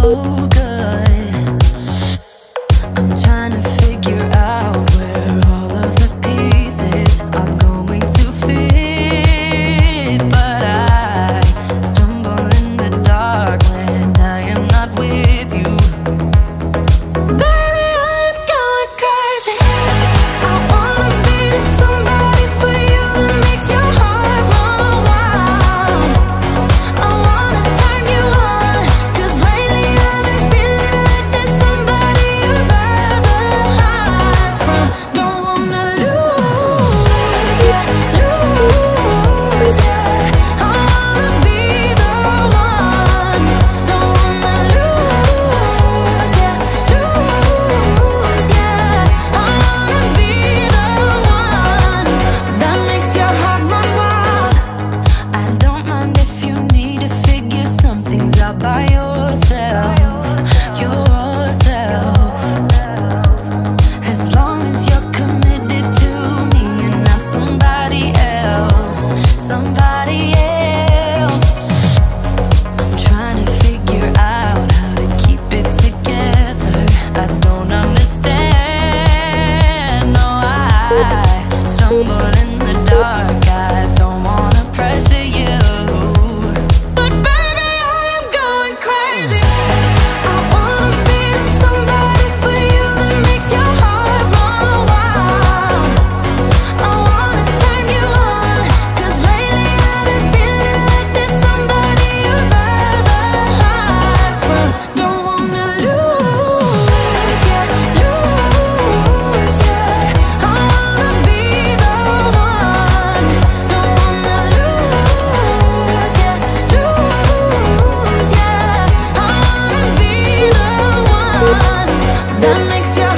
so good. that makes you